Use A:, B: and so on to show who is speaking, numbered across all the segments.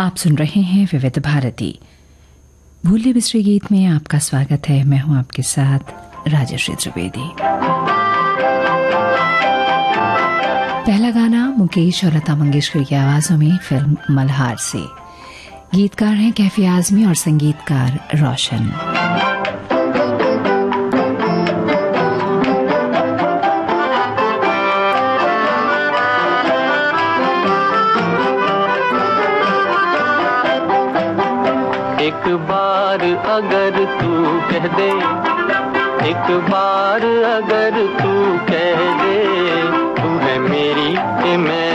A: आप सुन रहे हैं विविध भारती। भूले बिसरे गीत में आपका स्वागत है। मैं हूँ आपके साथ राजश्री त्रिवेदी। पहला गाना मुकेश और लता मंगेशकर की आवाजों में फ़िल्म मल्हार से। गीतकार हैं कैफी आजमी और संगीतकार रोशन।
B: एक बार अगर तू कह दे, एक बार अगर तू कह दे, तू है मेरी मैं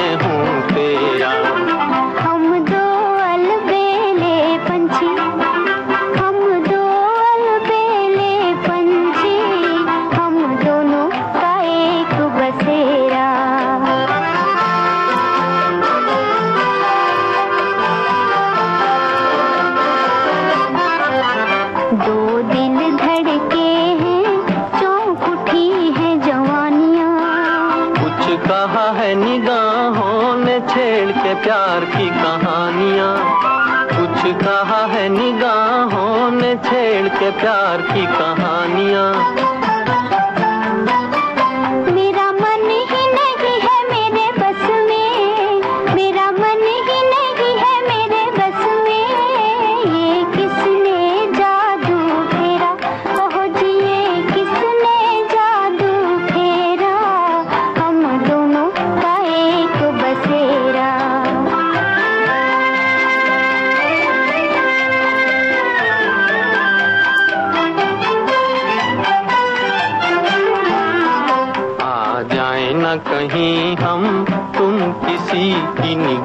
C: नहीं हम
B: तुम किसी की निगाह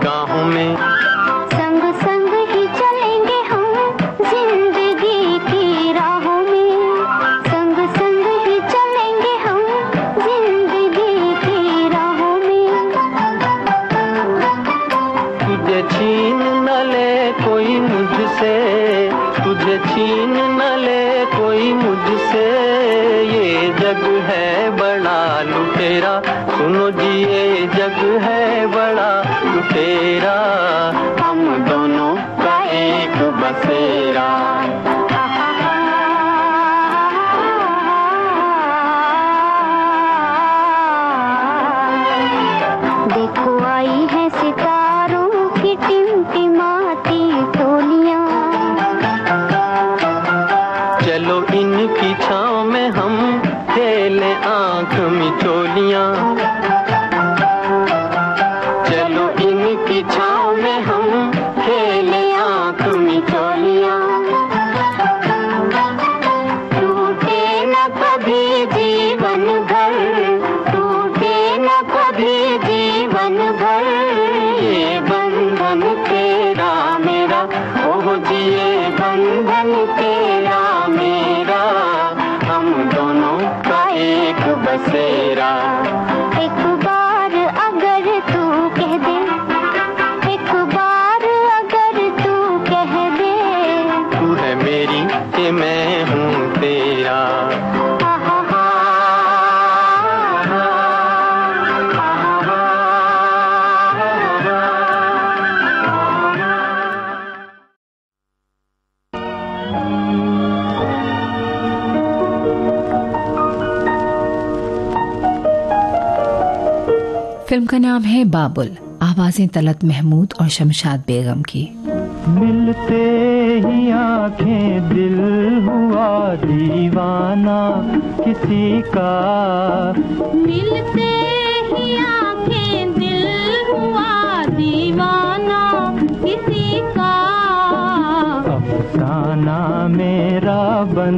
C: का
A: नाम है बाबुल। आवाज़ें तलत महमूद और शमशाद बेगम की।
D: मिलते ही आँखें दिल हुआ दीवाना किसी का।
C: मिलते ही आँखें दिल हुआ दीवाना किसी का।
D: अफसाना
C: में मेरा बन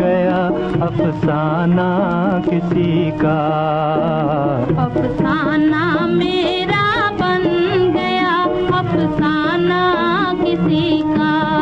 C: गया अफसाना किसी का। अफसाना मेरा बन गया अफसाना किसी का।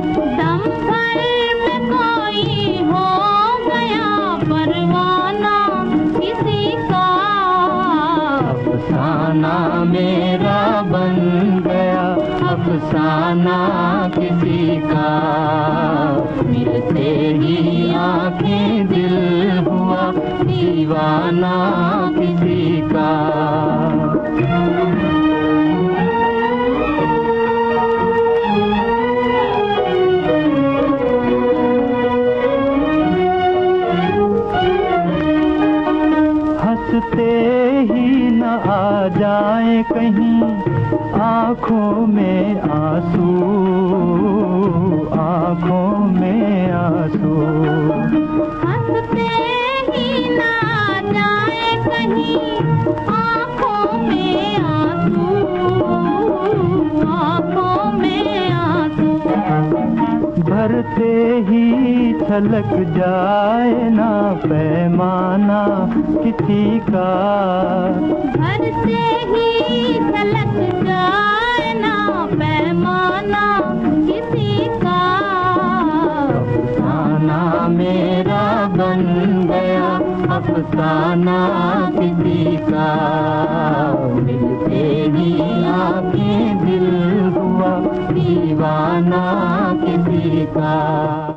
C: दीवाना किसी का। हँसते ही न आ जाए कहीं, आँखों में आँसू, आँखों में आँसू। भरते ही छलक जाए ना पैमाना किसी का।
E: भरते ही छलक जाए ना पैमाना किसी का।
C: अफसाना मेरा बन गया। अफसाना किसी का दिल हुआ दीवाना किसी का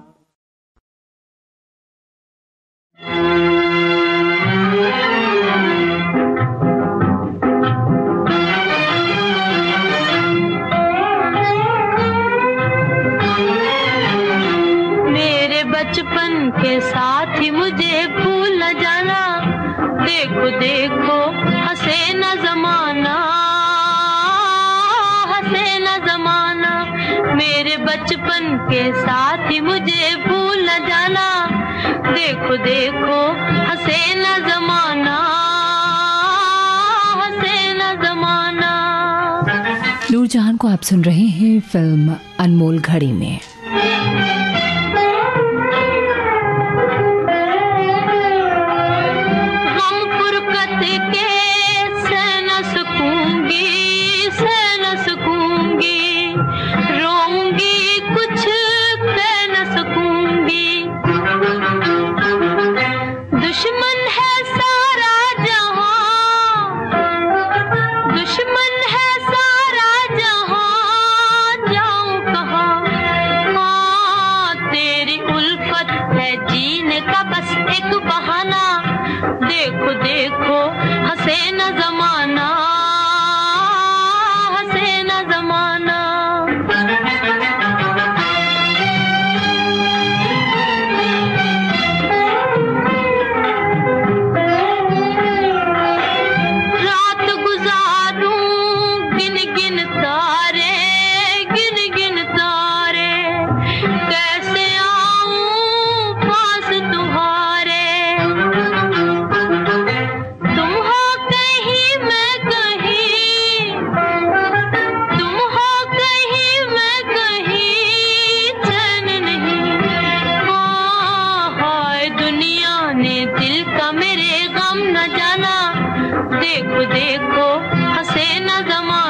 F: बचपन के साथ ही मुझे भूल न जाना। देखो देखो, हंसे न जमाना। हंसे न जमाना। मेरे बचपन के साथ ही मुझे भूल न जाना। देखो देखो, हंसे न जमाना। हंसे न जमाना।
G: नूरजहान को आप सुन रहे हैं फ़िल्म अनमोल घड़ी में।
F: दुनिया ने दिल का मेरे गम न जाना। देखो देखो हंसे न जमाना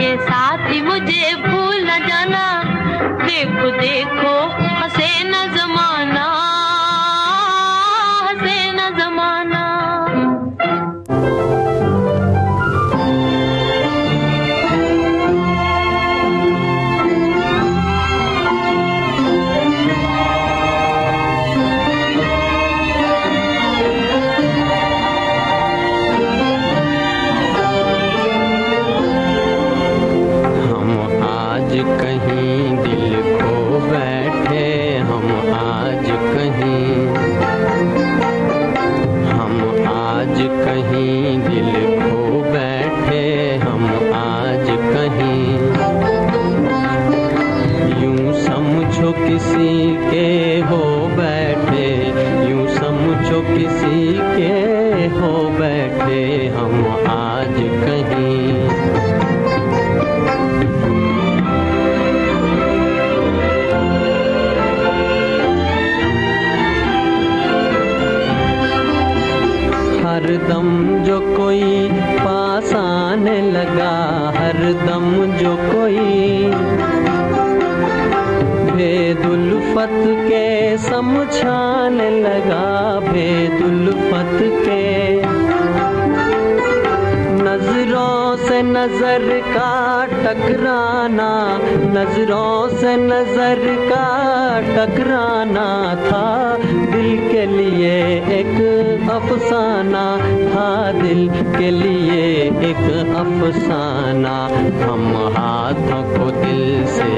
F: के साथ ही मुझे भूल न जाना। देखो देखो
B: किसी के हो बैठे हम आज कहीं। हर दम जो कोई पास आने लगा, हर दम जो कोई बेदुल्फत के समझाने लगा। नज़र का टकराना, नज़रों से नज़र का टकराना था। दिल के लिए एक अफसाना था, दिल के लिए एक अफसाना। हम हाथों को दिल से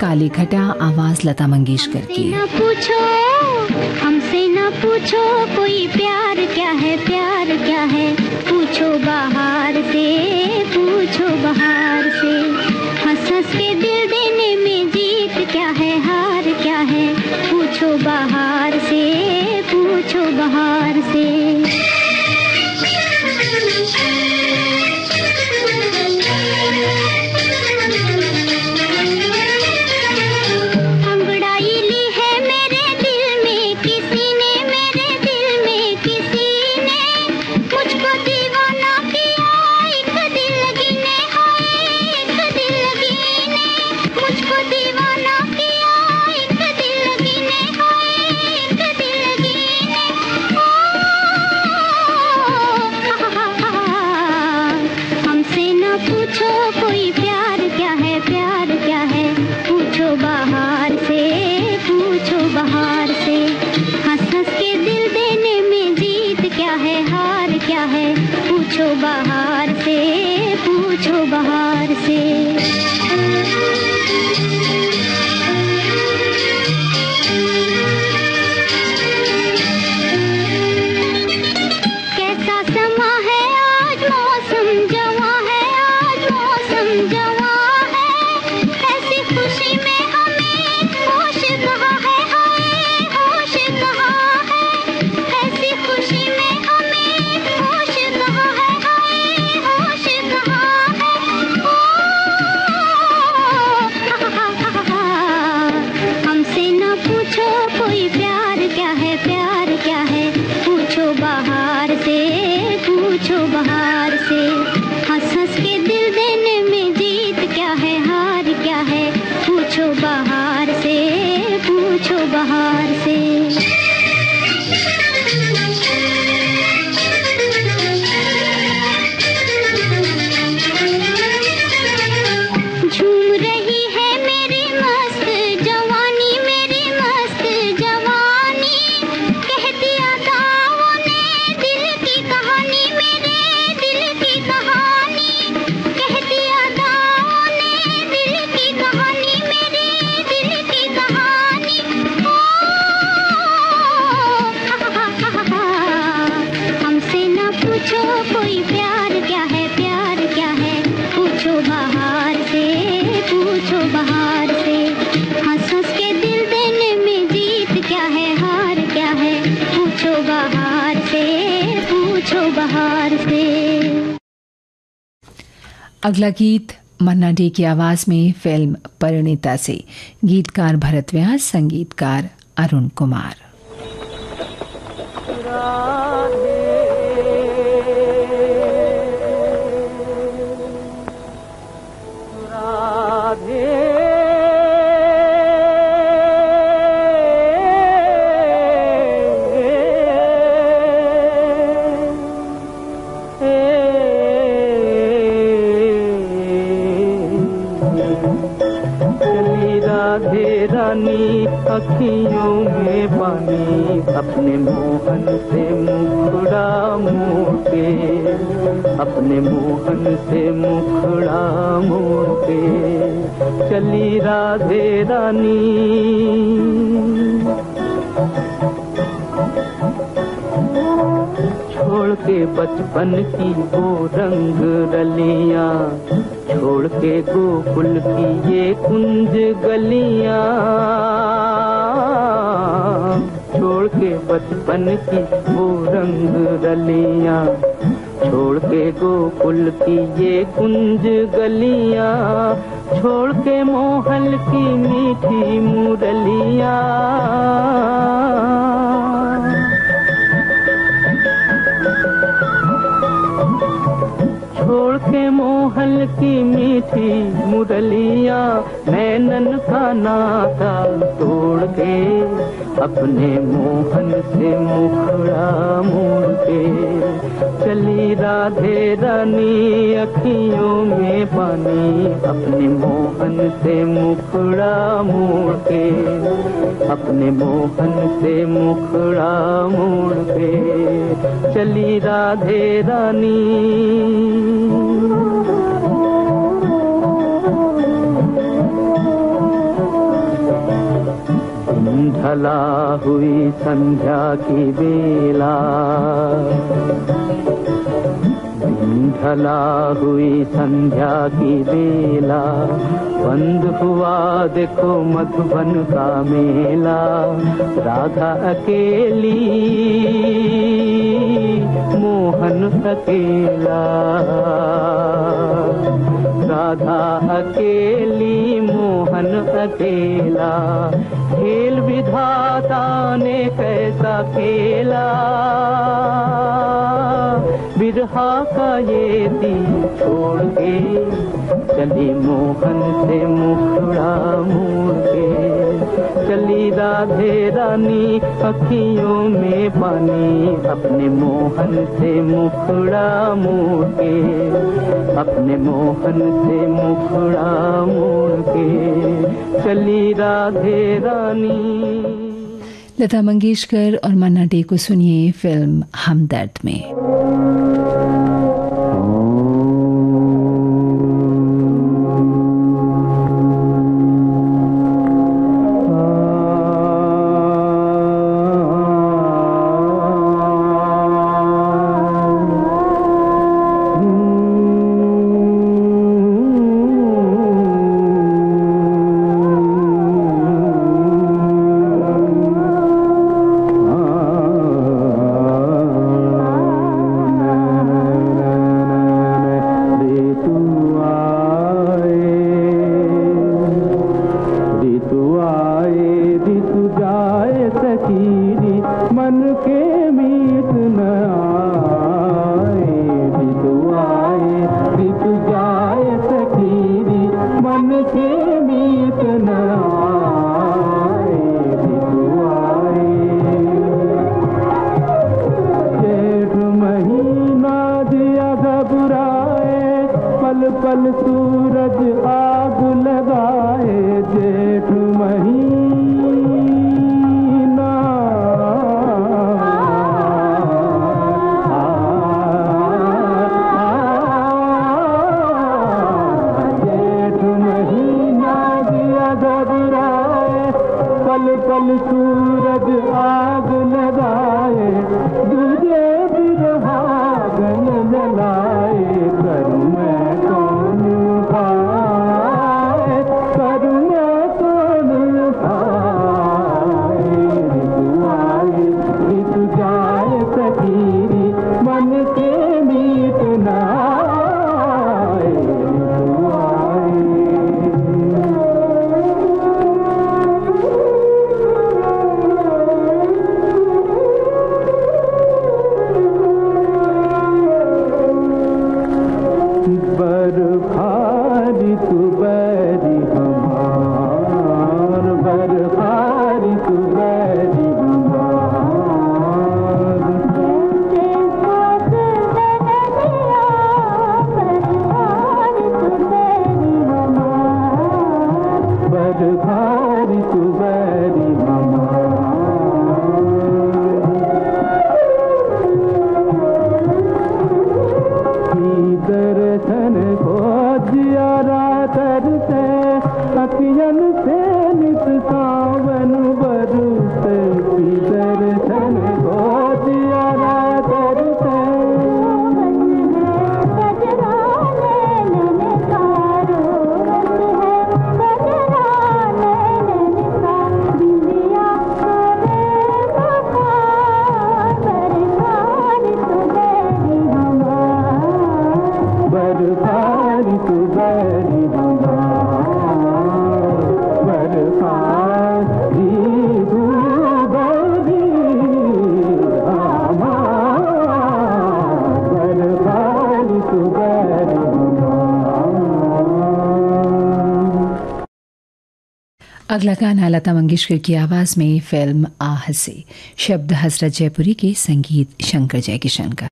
G: काली घटा आवाज़ लता मंगेशकर की।
E: ना पूछो, हमसे ना पूछो, कोई प्यार क्या है, प्यार क्या है? पूछो बाहर से, पूछो बाहर।
A: अगला गीत मन्ना डे की आवाज़ में फ़िल्म परिणीता से। गीतकार भरत व्यास, संगीतकार अरुण कुमार।
G: रानी, अखियों में पानी, अपने मोहन से मुखड़ा के अपने मोहन से मुखड़ा के चली राधे रानी। छोड़ के बचपन की वो रंग रलियाँ, छोड़ के गोकुल की ये कुंज गलियाँ। छोड़ के बचपन की वो रंग रलियाँ, छोड़ के गोकुल की ये कुंज गलियाँ, छोड़ के मोहल की मीठी मुरलियाँ। नाता तोड़ के अपने मोहन से मुखड़ा मोड़ के चली राधे रानी अखियों में पानी अपने मोहन से मुखड़ा मोड़ के अपने मोहन से मुखड़ा मोड़ के चली राधे रानी ढला हुई संध्या की बेला। ढला हुई संध्या की बेला। बंद हुआ देखो मधुबन का मेला। राधा अकेली मोहन अकेला राधा अकेली, मोहन अकेला। खेल विधाता ने कैसा खेला? बिरहा का ये दी छोड़ के चली मोहन से मुखड़ा मोड़ के चली राधे रानी, अखियों में पानी। अपने मोहन से मुखड़ा मोड़ के अपने मोहन से मुखड़ा मोड़ के चली राधे रानी।
A: लता मंगेशकर और मन्ना डे को सुनिए फ़िल्म हमदर्द में।
E: Altyazı लगाना लता मंगेशकर की आवाज़ में फ़िल्म आह से शब्द हसरत जयपुरी के संगीत शंकर जयकिशन का।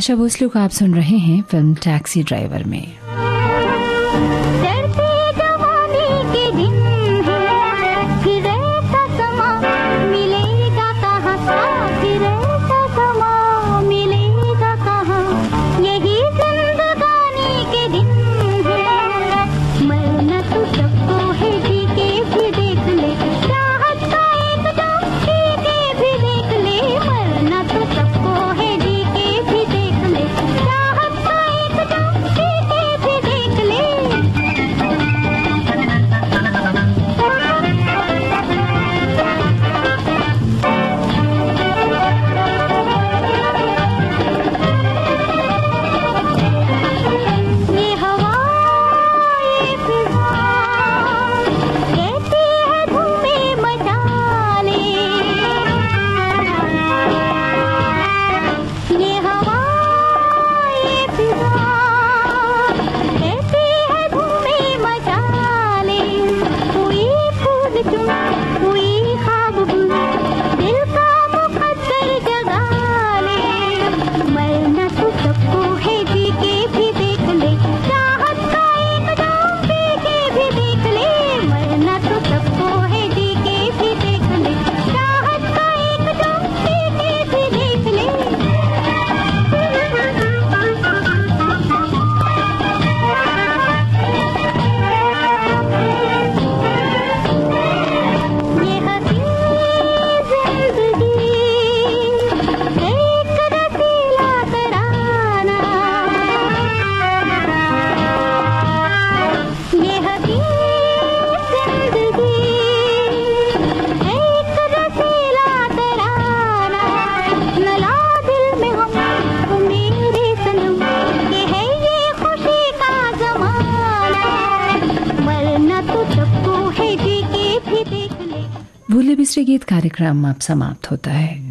E: आशा भोसलू को आप सुन रहे हैं फ़िल्म टैक्सी ड्राइवर में।
A: कार्यक्रम अब समाप्त होता है।